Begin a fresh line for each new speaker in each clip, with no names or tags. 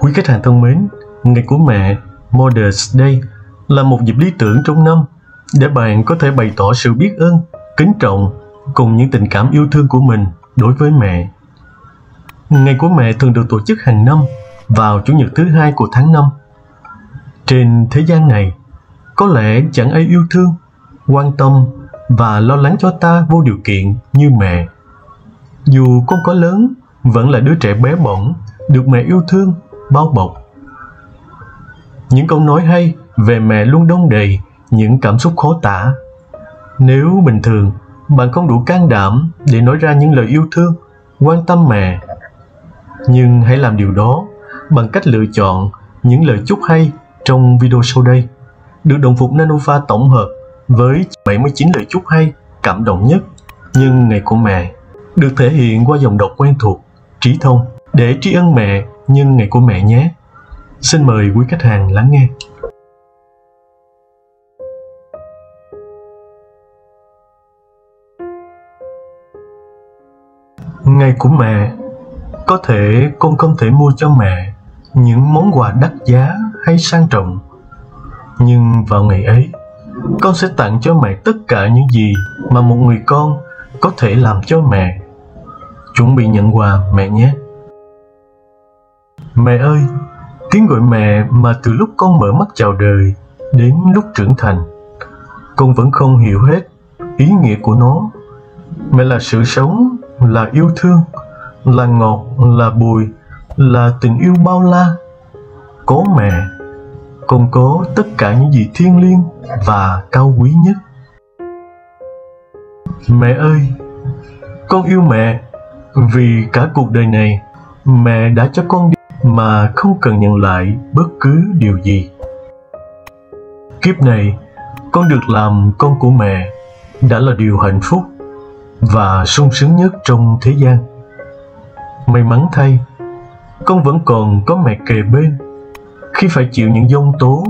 Quý khách hàng thân mến, ngày của mẹ Mother's Day là một dịp lý tưởng trong năm để bạn có thể bày tỏ sự biết ơn, kính trọng cùng những tình cảm yêu thương của mình đối với mẹ. Ngày của mẹ thường được tổ chức hàng năm vào chủ nhật thứ hai của tháng năm. Trên thế gian này, có lẽ chẳng ai yêu thương, quan tâm và lo lắng cho ta vô điều kiện như mẹ. Dù con có lớn, vẫn là đứa trẻ bé bỏng, được mẹ yêu thương, bao bọc. Những câu nói hay về mẹ luôn đông đầy những cảm xúc khó tả. Nếu bình thường bạn không đủ can đảm để nói ra những lời yêu thương, quan tâm mẹ, nhưng hãy làm điều đó bằng cách lựa chọn những lời chúc hay trong video sau đây được đồng phục Nanova tổng hợp với 79 lời chúc hay, cảm động nhất nhưng ngày của mẹ được thể hiện qua dòng đọc quen thuộc, trí thông để tri ân mẹ nhân ngày của mẹ nhé. Xin mời quý khách hàng lắng nghe. Ngày của mẹ, Có thể con không thể mua cho mẹ những món quà đắt giá hay sang trọng Nhưng vào ngày ấy, Con sẽ tặng cho mẹ tất cả những gì mà một người con có thể làm cho mẹ Chuẩn bị nhận quà mẹ nhé Mẹ ơi, tiếng gọi mẹ mà từ lúc con mở mắt chào đời đến lúc trưởng thành Con vẫn không hiểu hết ý nghĩa của nó. Mẹ là sự sống là yêu thương là ngọt là bùi là tình yêu bao la. Có mẹ con có tất cả những gì thiêng liêng và cao quý nhất. Mẹ ơi con yêu mẹ vì cả cuộc đời này mẹ đã cho con đi mà không cần nhận lại bất cứ điều gì kiếp này con được làm con của mẹ đã là điều hạnh phúc và sung sướng nhất trong thế gian. May mắn thay, con vẫn còn có mẹ kề bên khi phải chịu những giông tố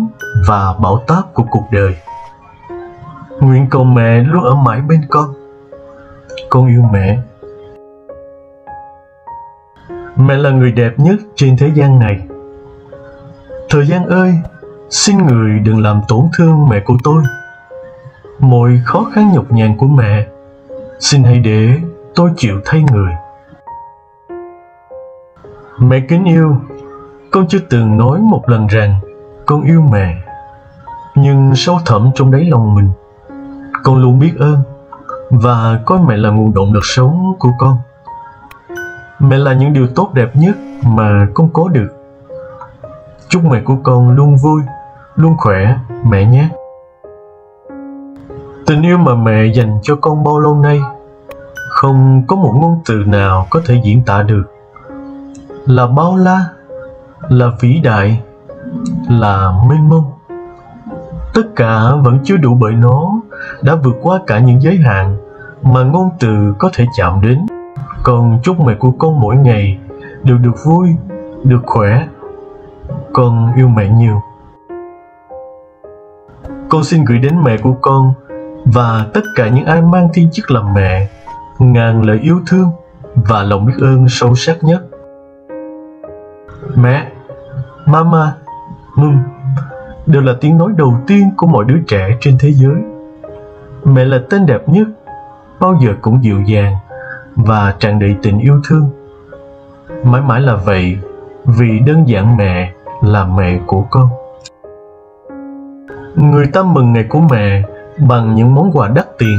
và bão táp của cuộc đời. Nguyện cầu mẹ luôn ở mãi bên con. Con yêu mẹ. Mẹ là người đẹp nhất trên thế gian này. Thời gian ơi, xin người đừng làm tổn thương mẹ của tôi. Mọi khó khăn nhọc nhằn của mẹ xin hãy để tôi chịu thay người mẹ kính yêu con chưa từng nói một lần rằng con yêu mẹ nhưng sâu thẳm trong đáy lòng mình con luôn biết ơn và coi mẹ là nguồn động lực sống của con mẹ là những điều tốt đẹp nhất mà con có được. Chúc mẹ của con luôn vui, luôn khỏe, mẹ nhé. Tình yêu mà mẹ dành cho con bao lâu nay, không có một ngôn từ nào có thể diễn tả được. Là bao la, là vĩ đại, là mênh mông. Tất cả vẫn chưa đủ bởi nó đã vượt qua cả những giới hạn mà ngôn từ có thể chạm đến. Con chúc mẹ của con mỗi ngày đều được vui, được khỏe. Con yêu mẹ nhiều. Con xin gửi đến mẹ của con và tất cả những ai mang thiên chức làm mẹ, ngàn lời yêu thương và lòng biết ơn sâu sắc nhất. Mẹ, mama, mum đều là tiếng nói đầu tiên của mọi đứa trẻ trên thế giới. Mẹ là tên đẹp nhất, bao giờ cũng dịu dàng và tràn đầy tình yêu thương. Mãi mãi là vậy, vì đơn giản mẹ là mẹ của con. Người ta mừng ngày của mẹ bằng những món quà đắt tiền.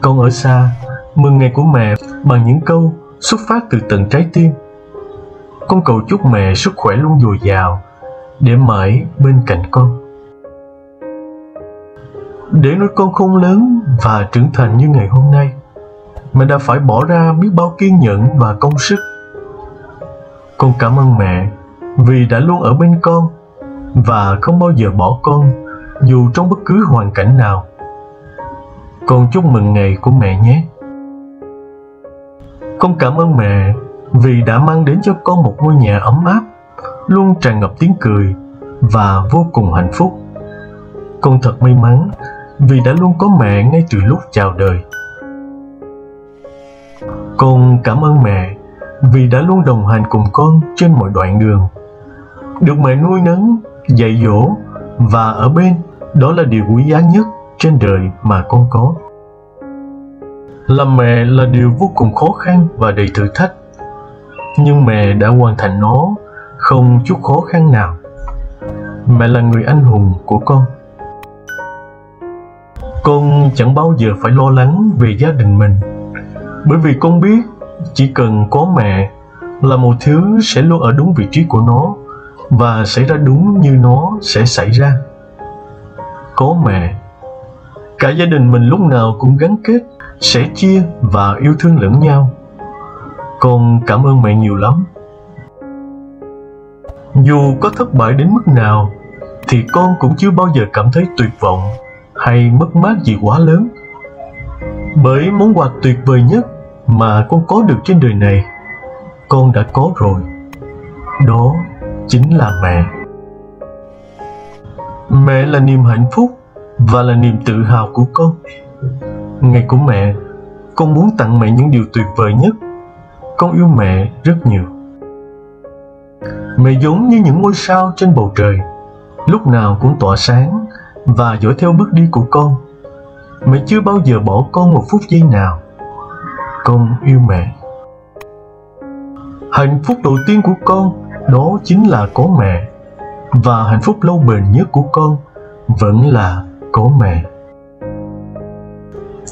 Con ở xa mừng ngày của mẹ bằng những câu xuất phát từ tận trái tim. Con cầu chúc mẹ sức khỏe luôn dồi dào để mãi bên cạnh con. Để nuôi con không lớn và trưởng thành như ngày hôm nay mẹ đã phải bỏ ra biết bao kiên nhẫn và công sức con cảm ơn mẹ vì đã luôn ở bên con và không bao giờ bỏ con dù trong bất cứ hoàn cảnh nào con chúc mừng ngày của mẹ nhé con cảm ơn mẹ vì đã mang đến cho con một ngôi nhà ấm áp, luôn tràn ngập tiếng cười và vô cùng hạnh phúc. Con thật may mắn vì đã luôn có mẹ ngay từ lúc chào đời. Con cảm ơn mẹ vì đã luôn đồng hành cùng con trên mọi đoạn đường. Được mẹ nuôi nấng, dạy dỗ và ở bên, đó là điều quý giá nhất trên đời mà con có. Làm mẹ là điều vô cùng khó khăn và đầy thử thách. Nhưng mẹ đã hoàn thành nó không chút khó khăn nào. Mẹ là người anh hùng của con. Con chẳng bao giờ phải lo lắng về gia đình mình bởi vì con biết, chỉ cần có mẹ là một thứ sẽ luôn ở đúng vị trí của nó và xảy ra đúng như nó sẽ xảy ra. Có mẹ, cả gia đình mình lúc nào cũng gắn kết, sẻ chia và yêu thương lẫn nhau. Con cảm ơn mẹ nhiều lắm. Dù có thất bại đến mức nào, thì con cũng chưa bao giờ cảm thấy tuyệt vọng hay mất mát gì quá lớn. Bởi món quà tuyệt vời nhất mà con có được trên đời này, con đã có rồi. Đó chính là mẹ. Mẹ là niềm hạnh phúc và là niềm tự hào của con. Ngày của mẹ, con muốn tặng mẹ những điều tuyệt vời nhất. Con yêu mẹ rất nhiều. Mẹ giống như những ngôi sao trên bầu trời, lúc nào cũng tỏa sáng và dõi theo bước đi của con. Mẹ chưa bao giờ bỏ con một phút giây nào con yêu mẹ. Hạnh phúc đầu tiên của con, đó chính là có mẹ. Và hạnh phúc lâu bền nhất của con vẫn là có mẹ.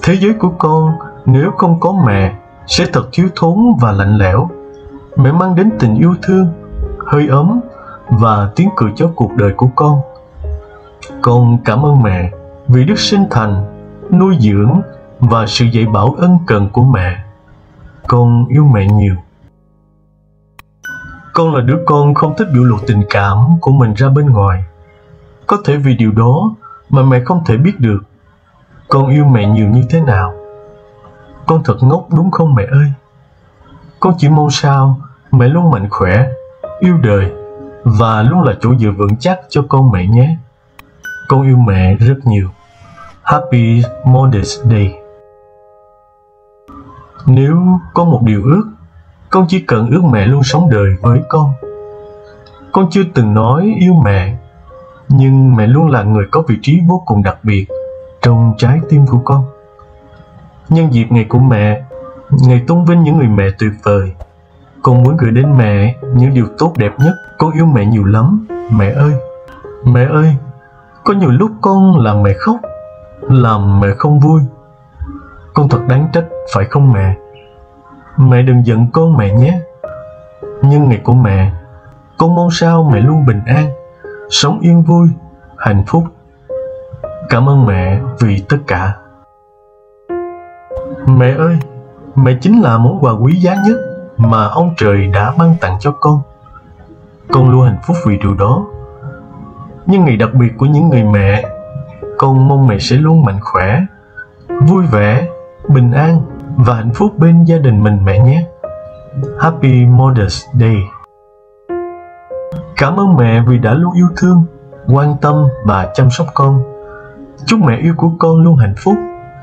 Thế giới của con, nếu không có mẹ, sẽ thật thiếu thốn và lạnh lẽo. Mẹ mang đến tình yêu thương, hơi ấm và tiếng cười cho cuộc đời của con. Con cảm ơn mẹ vì đức sinh thành, nuôi dưỡng và sự dạy bảo ân cần của mẹ con yêu mẹ nhiều. Con là đứa con không thích biểu lộ tình cảm của mình ra bên ngoài. Có thể vì điều đó mà mẹ không thể biết được con yêu mẹ nhiều như thế nào. Con thật ngốc đúng không mẹ ơi? Con chỉ mong sao mẹ luôn mạnh khỏe, yêu đời và luôn là chỗ dựa vững chắc cho con mẹ nhé. Con yêu mẹ rất nhiều. Happy mother's day nếu có một điều ước, con chỉ cần ước mẹ luôn sống đời với con. Con chưa từng nói yêu mẹ, nhưng mẹ luôn là người có vị trí vô cùng đặc biệt trong trái tim của con. Nhân dịp ngày của mẹ, ngày tôn vinh những người mẹ tuyệt vời, con muốn gửi đến mẹ những điều tốt đẹp nhất. Con yêu mẹ nhiều lắm, mẹ ơi. Mẹ ơi, có nhiều lúc con làm mẹ khóc, làm mẹ không vui con thật đáng trách, phải không mẹ? Mẹ đừng giận con mẹ nhé. Nhưng ngày của mẹ, con mong sao mẹ luôn bình an, sống yên vui, hạnh phúc. Cảm ơn mẹ vì tất cả. Mẹ ơi, mẹ chính là món quà quý giá nhất mà ông trời đã ban tặng cho con. Con luôn hạnh phúc vì điều đó. Nhưng ngày đặc biệt của những người mẹ, con mong mẹ sẽ luôn mạnh khỏe, vui vẻ bình an và hạnh phúc bên gia đình mình mẹ nhé. Happy mother's day. Cảm ơn mẹ vì đã luôn yêu thương, quan tâm và chăm sóc con. Chúc mẹ yêu của con luôn hạnh phúc,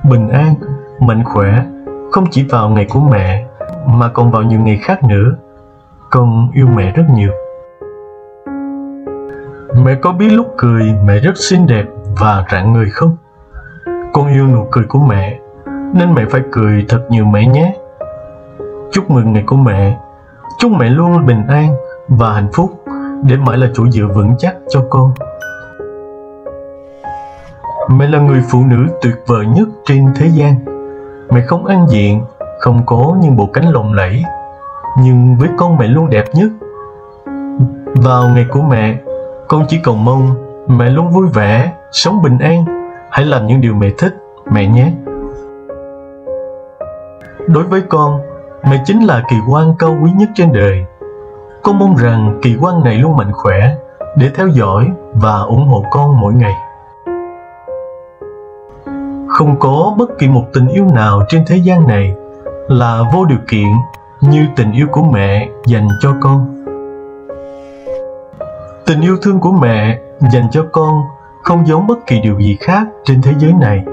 bình an, mạnh khỏe, không chỉ vào ngày của mẹ mà còn vào nhiều ngày khác nữa. Con yêu mẹ rất nhiều. Mẹ có biết lúc cười mẹ rất xinh đẹp và rạng người không? Con yêu nụ cười của mẹ nên mẹ phải cười thật nhiều mẹ nhé. Chúc mừng ngày của mẹ. Chúc mẹ luôn bình an và hạnh phúc để mãi là chỗ dựa vững chắc cho con. Mẹ là người phụ nữ tuyệt vời nhất trên thế gian. Mẹ không ăn diện, không có những bộ cánh lộng lẫy, nhưng với con mẹ luôn đẹp nhất. Vào ngày của mẹ, con chỉ cầu mong mẹ luôn vui vẻ, sống bình an, hãy làm những điều mẹ thích, mẹ nhé đối với con, mẹ chính là kỳ quan cao quý nhất trên đời. Con mong rằng kỳ quan này luôn mạnh khỏe để theo dõi và ủng hộ con mỗi ngày. Không có bất kỳ một tình yêu nào trên thế gian này là vô điều kiện như tình yêu của mẹ dành cho con. Tình yêu thương của mẹ dành cho con không giống bất kỳ điều gì khác trên thế giới này.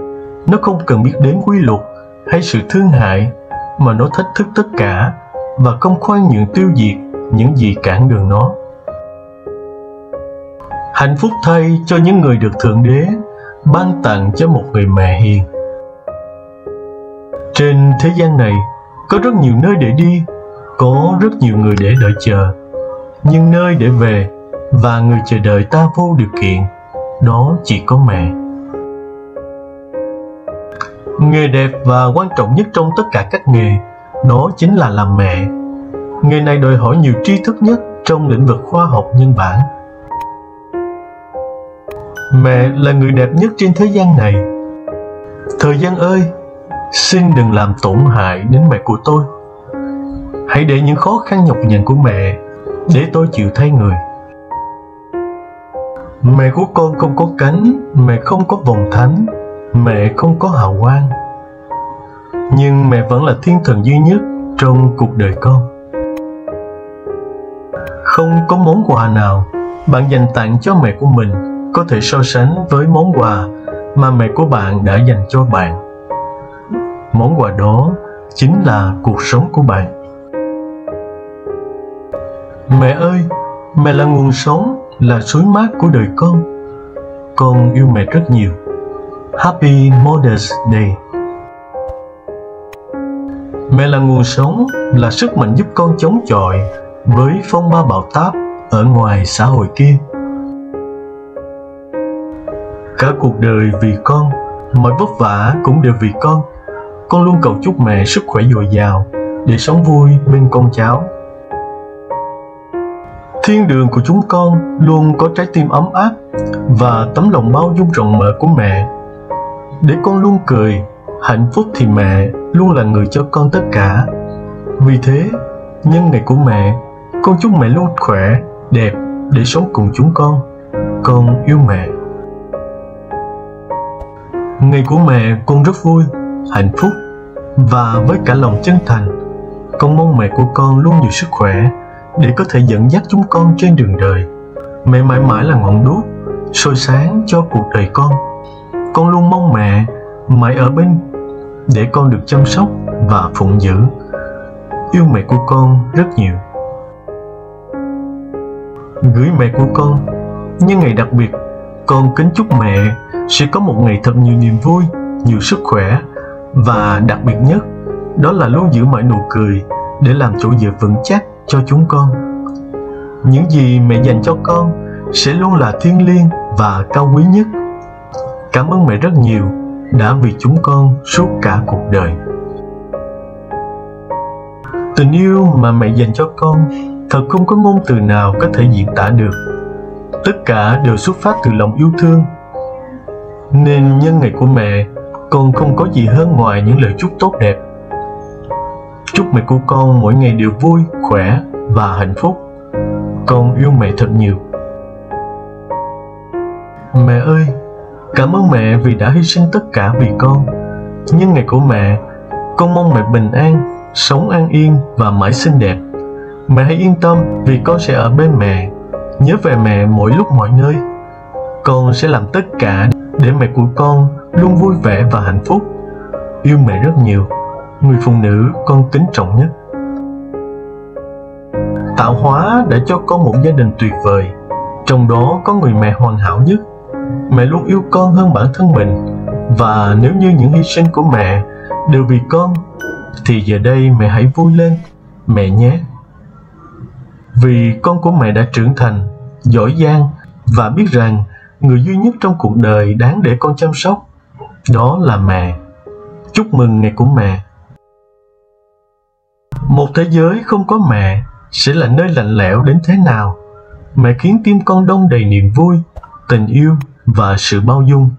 Nó không cần biết đến quy luật hay sự thương hại mà nó thách thức tất cả và không khoan nhượng tiêu diệt những gì cản đường nó. Hạnh phúc thay cho những người được thượng đế ban tặng cho một người mẹ hiền. Trên thế gian này, có rất nhiều nơi để đi, có rất nhiều người để đợi chờ. Nhưng nơi để về và người chờ đợi ta vô điều kiện, đó chỉ có mẹ nghề đẹp và quan trọng nhất trong tất cả các nghề, đó chính là làm mẹ. Nghề này đòi hỏi nhiều tri thức nhất trong lĩnh vực khoa học nhân bản. Mẹ là người đẹp nhất trên thế gian này. Thời gian ơi, xin đừng làm tổn hại đến mẹ của tôi. Hãy để những khó khăn nhọc nhằn của mẹ để tôi chịu thay người. Mẹ của con không có cánh, mẹ không có vòng thánh mẹ không có hào quang, nhưng mẹ vẫn là thiên thần duy nhất trong cuộc đời con. Không có món quà nào bạn dành tặng cho mẹ của mình có thể so sánh với món quà mà mẹ của bạn đã dành cho bạn. Món quà đó chính là cuộc sống của bạn. Mẹ ơi, mẹ là nguồn sống, là suối mát của đời con. Con yêu mẹ rất nhiều happy mother's day. Mẹ là nguồn sống, là sức mạnh giúp con chống chọi với phong ba bão táp ở ngoài xã hội kia. Cả cuộc đời vì con, mọi vất vả cũng đều vì con. Con luôn cầu chúc mẹ sức khỏe dồi dào để sống vui bên con cháu. Thiên đường của chúng con luôn có trái tim ấm áp và tấm lòng bao dung rộng mở của mẹ để con luôn cười, hạnh phúc thì mẹ luôn là người cho con tất cả. Vì thế, nhân ngày của mẹ, con chúc mẹ luôn khỏe, đẹp để sống cùng chúng con. Con yêu mẹ. Ngày của mẹ, con rất vui, hạnh phúc và với cả lòng chân thành. Con mong mẹ của con luôn nhiều sức khỏe để có thể dẫn dắt chúng con trên đường đời. Mẹ mãi mãi là ngọn đuốc soi sáng cho cuộc đời con con luôn mong mẹ mãi ở bên để con được chăm sóc và phụng dưỡng. Yêu mẹ của con rất nhiều. Gửi mẹ của con nhân ngày đặc biệt, con kính chúc mẹ sẽ có một ngày thật nhiều niềm vui, nhiều sức khỏe và đặc biệt nhất, đó là luôn giữ mãi nụ cười để làm chỗ dựa vững chắc cho chúng con. Những gì mẹ dành cho con sẽ luôn là thiêng liêng và cao quý nhất cảm ơn mẹ rất nhiều đã vì chúng con suốt cả cuộc đời. Tình yêu mà mẹ dành cho con thật không có ngôn từ nào có thể diễn tả được. Tất cả đều xuất phát từ lòng yêu thương. Nên nhân ngày của mẹ, con không có gì hơn ngoài những lời chúc tốt đẹp. Chúc mẹ của con mỗi ngày đều vui, khỏe và hạnh phúc. Con yêu mẹ thật nhiều. Mẹ ơi cảm ơn mẹ vì đã hy sinh tất cả vì con. Nhân ngày của mẹ, con mong mẹ bình an, sống an yên và mãi xinh đẹp. Mẹ hãy yên tâm vì con sẽ ở bên mẹ. Nhớ về mẹ mỗi lúc mọi nơi. Con sẽ làm tất cả để mẹ của con luôn vui vẻ và hạnh phúc. Yêu mẹ rất nhiều. Người phụ nữ con kính trọng nhất. Tạo hóa đã cho con một gia đình tuyệt vời. Trong đó có người mẹ hoàn hảo nhất mẹ luôn yêu con hơn bản thân mình. Và nếu như những hy sinh của mẹ đều vì con, thì giờ đây mẹ hãy vui lên, mẹ nhé. Vì con của mẹ đã trưởng thành, giỏi giang, và biết rằng người duy nhất trong cuộc đời đáng để con chăm sóc, đó là mẹ. Chúc mừng ngày của mẹ. Một thế giới không có mẹ sẽ là nơi lạnh lẽo đến thế nào? Mẹ khiến tim con đông đầy niềm vui, tình yêu và sự bao dung.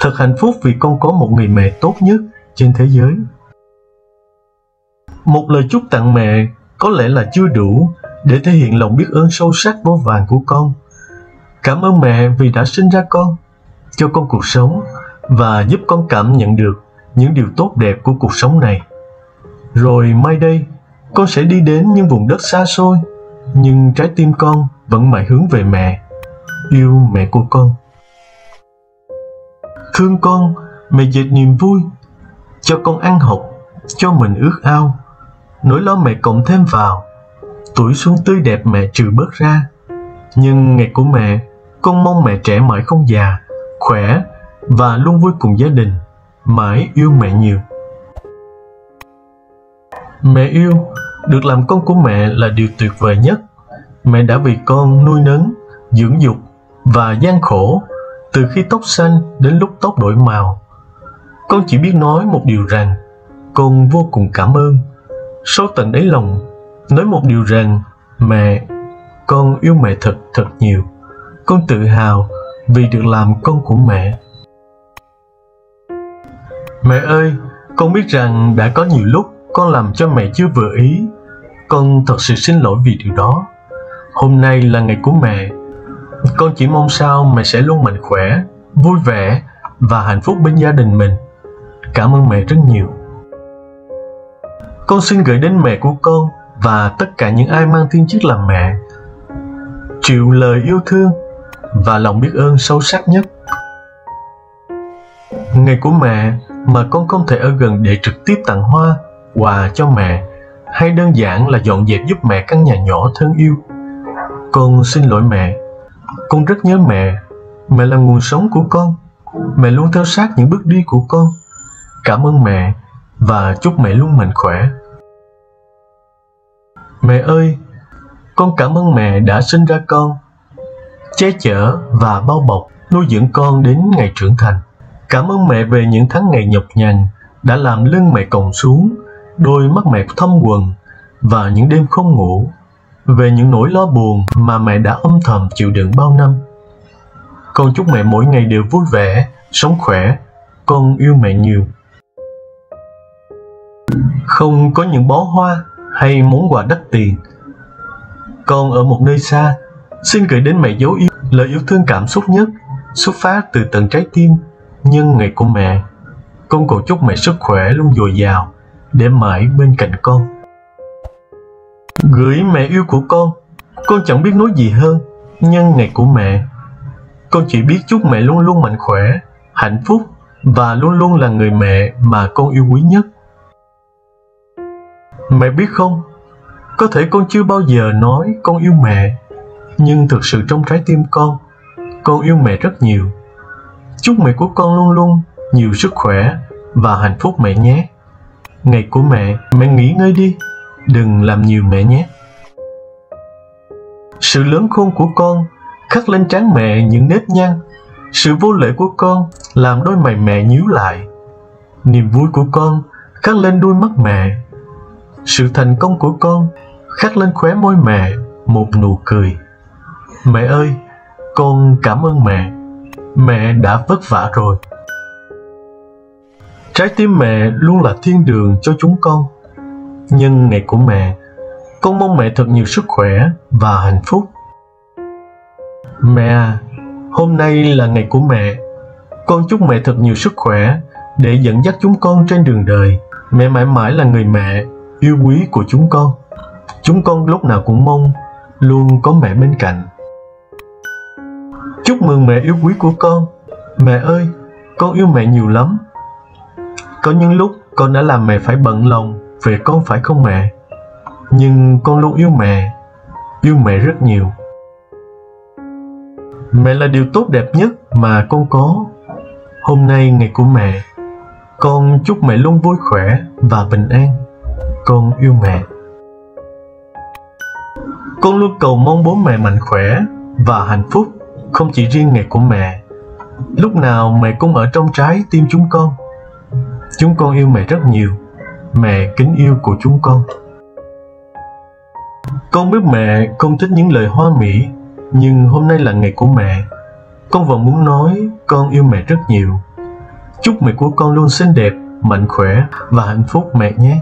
Thật hạnh phúc vì con có một người mẹ tốt nhất trên thế giới. Một lời chúc tặng mẹ có lẽ là chưa đủ để thể hiện lòng biết ơn sâu sắc vô vàng của con. Cảm ơn mẹ vì đã sinh ra con, cho con cuộc sống và giúp con cảm nhận được những điều tốt đẹp của cuộc sống này. Rồi mai đây, con sẽ đi đến những vùng đất xa xôi, nhưng trái tim con vẫn mãi hướng về mẹ, yêu mẹ của con thương con, mẹ dệt niềm vui, cho con ăn học, cho mình ước ao. Nỗi lo mẹ cộng thêm vào, tuổi xuân tươi đẹp mẹ trừ bớt ra. Nhưng ngày của mẹ, con mong mẹ trẻ mãi không già, khỏe và luôn vui cùng gia đình. Mãi yêu mẹ nhiều. Mẹ yêu, được làm con của mẹ là điều tuyệt vời nhất. Mẹ đã vì con nuôi nấng, dưỡng dục và gian khổ từ khi tóc xanh đến lúc tóc đổi màu. Con chỉ biết nói một điều rằng, con vô cùng cảm ơn. Sâu tận đáy lòng, nói một điều rằng, mẹ, con yêu mẹ thật thật nhiều. Con tự hào vì được làm con của mẹ. Mẹ ơi, con biết rằng đã có nhiều lúc con làm cho mẹ chưa vừa ý. Con thật sự xin lỗi vì điều đó. Hôm nay là ngày của mẹ con chỉ mong sao mẹ sẽ luôn mạnh khỏe, vui vẻ và hạnh phúc bên gia đình mình. Cảm ơn mẹ rất nhiều. Con xin gửi đến mẹ của con và tất cả những ai mang thiên chức làm mẹ. Triệu lời yêu thương và lòng biết ơn sâu sắc nhất. Ngày của mẹ mà con không thể ở gần để trực tiếp tặng hoa, quà cho mẹ hay đơn giản là dọn dẹp giúp mẹ căn nhà nhỏ thân yêu. Con xin lỗi mẹ con rất nhớ mẹ. Mẹ là nguồn sống của con. Mẹ luôn theo sát những bước đi của con. Cảm ơn mẹ và chúc mẹ luôn mạnh khỏe. Mẹ ơi, con cảm ơn mẹ đã sinh ra con, che chở và bao bọc, nuôi dưỡng con đến ngày trưởng thành. Cảm ơn mẹ về những tháng ngày nhọc nhằn đã làm lưng mẹ còng xuống, đôi mắt mẹ thâm quần và những đêm không ngủ về những nỗi lo buồn mà mẹ đã âm thầm chịu đựng bao năm. Con chúc mẹ mỗi ngày đều vui vẻ, sống khỏe. Con yêu mẹ nhiều. Không có những bó hoa hay món quà đắt tiền. Con ở một nơi xa, xin gửi đến mẹ dấu yêu, lời yêu thương cảm xúc nhất, xuất phát từ tận trái tim, nhân ngày của mẹ. Con cầu chúc mẹ sức khỏe luôn dồi dào, để mãi bên cạnh con gửi mẹ yêu của con. Con chẳng biết nói gì hơn, nhân ngày của mẹ. Con chỉ biết chúc mẹ luôn luôn mạnh khỏe, hạnh phúc và luôn luôn là người mẹ mà con yêu quý nhất. Mẹ biết không? Có thể con chưa bao giờ nói con yêu mẹ, nhưng thực sự trong trái tim con con yêu mẹ rất nhiều. Chúc mẹ của con luôn luôn nhiều sức khỏe và hạnh phúc mẹ nhé. Ngày của mẹ mẹ nghỉ ngơi đi đừng làm nhiều mẹ nhé. Sự lớn khôn của con khắc lên trán mẹ những nếp nhăn. Sự vô lễ của con làm đôi mày mẹ nhíu lại. Niềm vui của con khắc lên đôi mắt mẹ. Sự thành công của con khắc lên khóe môi mẹ một nụ cười. Mẹ ơi, con cảm ơn mẹ. Mẹ đã vất vả rồi. Trái tim mẹ luôn là thiên đường cho chúng con nhân ngày của mẹ, con mong mẹ thật nhiều sức khỏe và hạnh phúc. Mẹ à hôm nay là ngày của mẹ. Con chúc mẹ thật nhiều sức khỏe để dẫn dắt chúng con trên đường đời. Mẹ mãi mãi là người mẹ, yêu quý của chúng con. Chúng con lúc nào cũng mong luôn có mẹ bên cạnh. Chúc mừng mẹ yêu quý của con. Mẹ ơi, con yêu mẹ nhiều lắm. Có những lúc con đã làm mẹ phải bận lòng về con phải không mẹ? Nhưng con luôn yêu mẹ yêu mẹ rất nhiều. Mẹ là điều tốt đẹp nhất mà con có. Hôm nay ngày của mẹ, con chúc mẹ luôn vui khỏe và bình an. Con yêu mẹ. Con luôn cầu mong bố mẹ mạnh khỏe và hạnh phúc, không chỉ riêng ngày của mẹ. Lúc nào mẹ cũng ở trong trái tim chúng con. Chúng con yêu mẹ rất nhiều mẹ kính yêu của chúng con. Con biết mẹ không thích những lời hoa mỹ, nhưng hôm nay là ngày của mẹ. Con vẫn muốn nói con yêu mẹ rất nhiều. Chúc mẹ của con luôn xinh đẹp, mạnh khỏe và hạnh phúc mẹ nhé.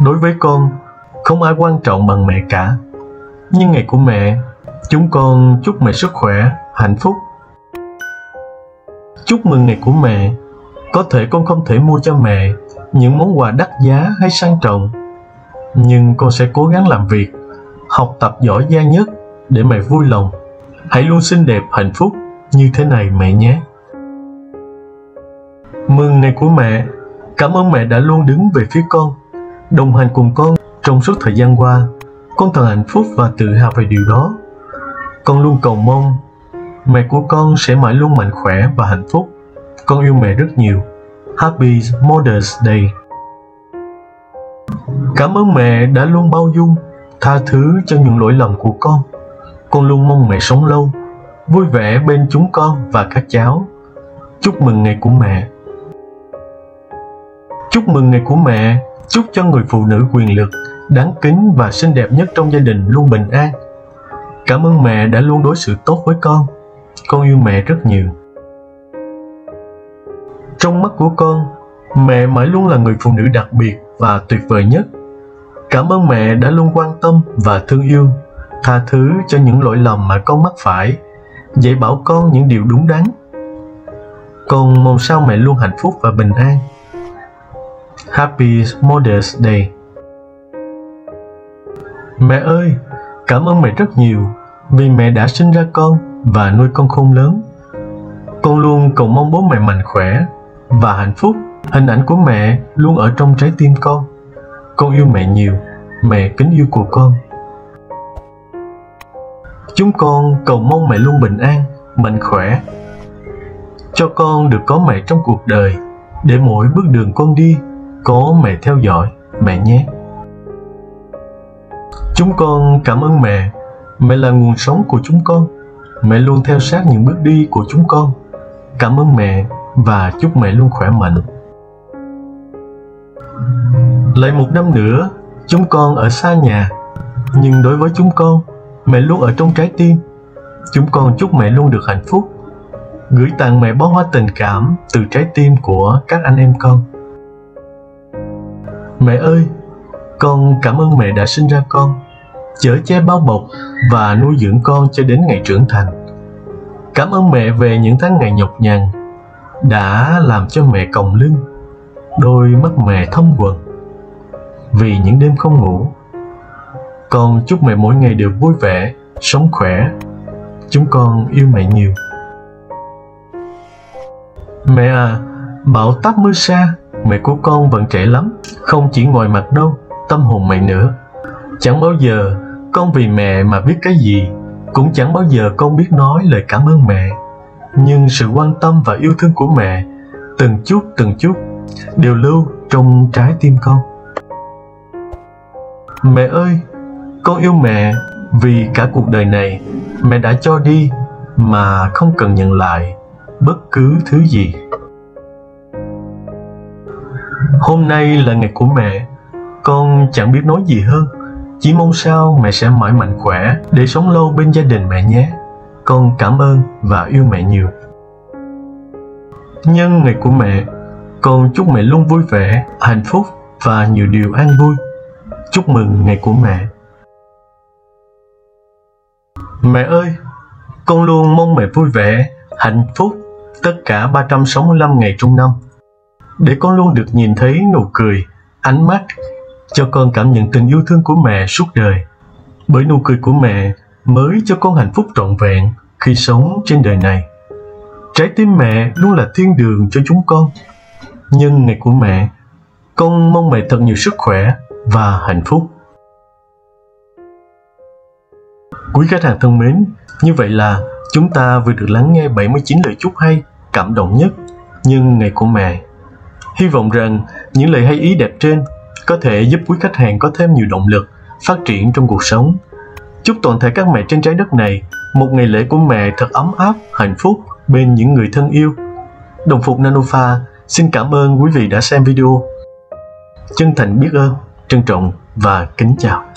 Đối với con, không ai quan trọng bằng mẹ cả. Nhưng ngày của mẹ, chúng con chúc mẹ sức khỏe, hạnh phúc. Chúc mừng ngày của mẹ có thể con không thể mua cho mẹ những món quà đắt giá hay sang trọng nhưng con sẽ cố gắng làm việc học tập giỏi giang nhất để mẹ vui lòng hãy luôn xinh đẹp hạnh phúc như thế này mẹ nhé mừng ngày của mẹ Cảm ơn mẹ đã luôn đứng về phía con, đồng hành cùng con trong suốt thời gian qua. Con thật hạnh phúc và tự hào về điều đó. Con luôn cầu mong mẹ của con sẽ mãi luôn mạnh khỏe và hạnh phúc. Con yêu mẹ rất nhiều. Happy Mother's Day. Cảm ơn mẹ đã luôn bao dung, tha thứ cho những lỗi lầm của con. Con luôn mong mẹ sống lâu, vui vẻ bên chúng con và các cháu. Chúc mừng ngày của mẹ. Chúc mừng ngày của mẹ, chúc cho người phụ nữ quyền lực, đáng kính và xinh đẹp nhất trong gia đình luôn bình an. Cảm ơn mẹ đã luôn đối xử tốt với con. Con yêu mẹ rất nhiều. Trong mắt của con, mẹ mãi luôn là người phụ nữ đặc biệt và tuyệt vời nhất. Cảm ơn mẹ đã luôn quan tâm và thương yêu, tha thứ cho những lỗi lầm mà con mắc phải, dạy bảo con những điều đúng đắn. Con mong sao mẹ luôn hạnh phúc và bình an. Happy Mother's Day Mẹ ơi, cảm ơn mẹ rất nhiều vì mẹ đã sinh ra con và nuôi con khôn lớn. Con luôn cầu mong bố mẹ mạnh khỏe và hạnh phúc. Hình ảnh của mẹ luôn ở trong trái tim con. Con yêu mẹ nhiều, mẹ kính yêu của con. Chúng con cầu mong mẹ luôn bình an, mạnh khỏe. Cho con được có mẹ trong cuộc đời, để mỗi bước đường con đi có mẹ theo dõi, mẹ nhé. Chúng con cảm ơn mẹ, mẹ là nguồn sống của chúng con. Mẹ luôn theo sát những bước đi của chúng con. Cảm ơn mẹ và chúc mẹ luôn khỏe mạnh. Lại một năm nữa, chúng con ở xa nhà, nhưng đối với chúng con, mẹ luôn ở trong trái tim. Chúng con chúc mẹ luôn được hạnh phúc. Gửi tặng mẹ bó hoa tình cảm từ trái tim của các anh em con. Mẹ ơi, con cảm ơn mẹ đã sinh ra con, chở che bao bọc và nuôi dưỡng con cho đến ngày trưởng thành. Cảm ơn mẹ về những tháng ngày nhọc nhằn đã làm cho mẹ còng lưng, đôi mắt mẹ thâm quần vì những đêm không ngủ. Con chúc mẹ mỗi ngày đều vui vẻ, sống khỏe. Chúng con yêu mẹ nhiều. Mẹ à, bão táp mưa xa, mẹ của con vẫn trẻ lắm, không chỉ ngoài mặt đâu, tâm hồn mẹ nữa. Chẳng bao giờ con vì mẹ mà biết cái gì, cũng chẳng bao giờ con biết nói lời cảm ơn mẹ. Nhưng sự quan tâm và yêu thương của mẹ, từng chút từng chút, đều lưu trong trái tim con. Mẹ ơi, con yêu mẹ vì cả cuộc đời này mẹ đã cho đi mà không cần nhận lại bất cứ thứ gì. Hôm nay là ngày của mẹ, con chẳng biết nói gì hơn, chỉ mong sao mẹ sẽ mãi mạnh khỏe để sống lâu bên gia đình mẹ nhé. Con cảm ơn và yêu mẹ nhiều. Nhân ngày của mẹ, con chúc mẹ luôn vui vẻ, hạnh phúc và nhiều điều an vui. Chúc mừng ngày của mẹ. Mẹ ơi, con luôn mong mẹ vui vẻ, hạnh phúc tất cả 365 ngày trong năm để con luôn được nhìn thấy nụ cười, ánh mắt, cho con cảm nhận tình yêu thương của mẹ suốt đời. Bởi nụ cười của mẹ mới cho con hạnh phúc trọn vẹn khi sống trên đời này. Trái tim mẹ luôn là thiên đường cho chúng con. Nhân ngày của mẹ, con mong mẹ thật nhiều sức khỏe và hạnh phúc. Quý khách hàng thân mến, như vậy là chúng ta vừa được lắng nghe 79 lời chúc hay, cảm động nhất nhân ngày của mẹ Hy vọng rằng những lời hay ý đẹp trên có thể giúp quý khách hàng có thêm nhiều động lực phát triển trong cuộc sống. Chúc toàn thể các mẹ trên trái đất này một ngày lễ của mẹ thật ấm áp, hạnh phúc bên những người thân yêu. Đồng phục Nanofa xin cảm ơn quý vị đã xem video. Chân thành biết ơn, trân trọng và kính chào.